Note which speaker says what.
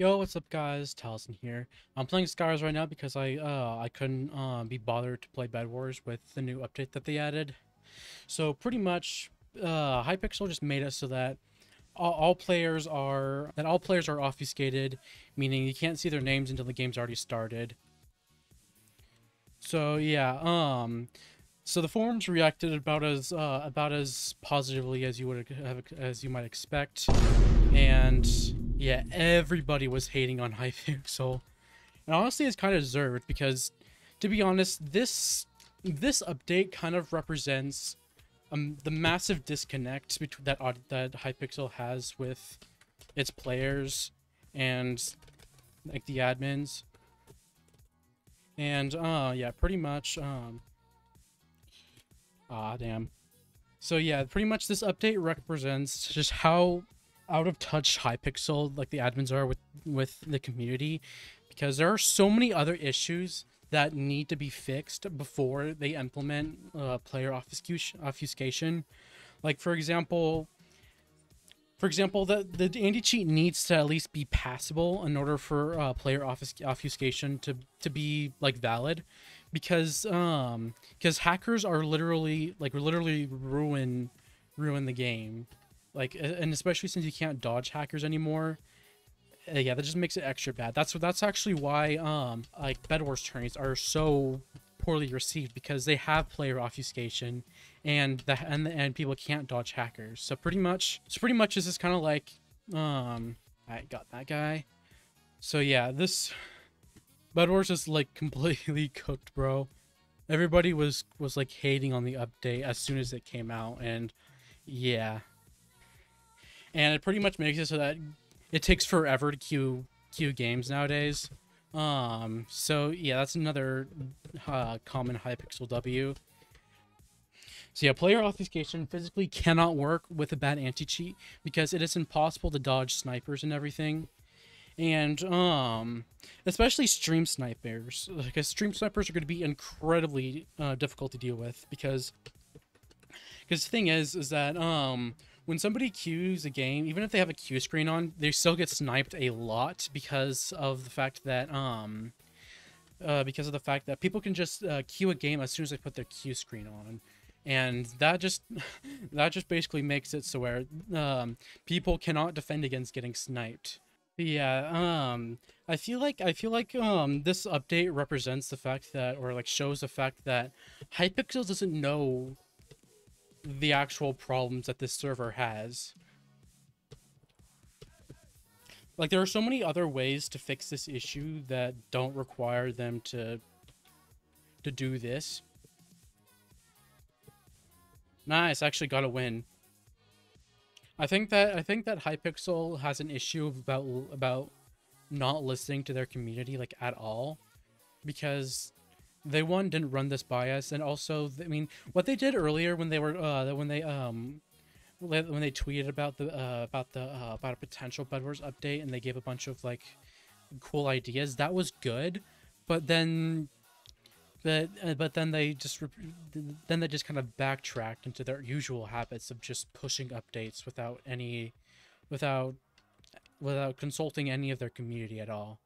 Speaker 1: Yo, what's up guys? Taliesin here. I'm playing Scars right now because I uh I couldn't uh, be bothered to play Bed Wars with the new update that they added. So pretty much uh Hypixel just made it so that all, all players are that all players are obfuscated, meaning you can't see their names until the game's already started. So yeah, um so the forums reacted about as uh, about as positively as you would have as you might expect, and yeah, everybody was hating on Hypixel, and honestly, it's kind of deserved because, to be honest, this this update kind of represents um the massive disconnect between that that Hypixel has with its players and like the admins. And uh yeah, pretty much um Ah, damn. So yeah, pretty much this update represents just how out of touch Hypixel like the admins are with with the community because there are so many other issues that need to be fixed before they implement uh, player obfuscation. Like for example, for example, the the anti-cheat needs to at least be passable in order for uh, player obfuscation to to be like valid because um because hackers are literally like literally ruin ruin the game like and especially since you can't dodge hackers anymore uh, yeah that just makes it extra bad that's that's actually why um like bed wars tourneys are so poorly received because they have player obfuscation and the and the, and people can't dodge hackers so pretty much so pretty much this is kind of like um i got that guy so yeah this Bed Wars is like completely cooked, bro. Everybody was was like hating on the update as soon as it came out, and yeah. And it pretty much makes it so that it takes forever to queue queue games nowadays. Um, so yeah, that's another uh, common Hypixel W. So yeah, player obfuscation physically cannot work with a bad anti-cheat because it is impossible to dodge snipers and everything and um especially stream snipers because stream snipers are going to be incredibly uh, difficult to deal with because because the thing is is that um when somebody queues a game even if they have a queue screen on they still get sniped a lot because of the fact that um uh, because of the fact that people can just uh, queue a game as soon as they put their queue screen on. And that just that just basically makes it so where um, people cannot defend against getting sniped. Yeah, um, I feel like I feel like um this update represents the fact that or like shows the fact that Hypixel doesn't know the actual problems that this server has. Like there are so many other ways to fix this issue that don't require them to to do this. Nice, actually got a win. I think that I think that Hypixel has an issue about about not listening to their community like at all because they one didn't run this by us and also I mean what they did earlier when they were uh when they um when they tweeted about the uh, about the uh, about a potential Bed Wars update and they gave a bunch of like cool ideas that was good but then but uh, but then they just then they just kind of backtracked into their usual habits of just pushing updates without any without without consulting any of their community at all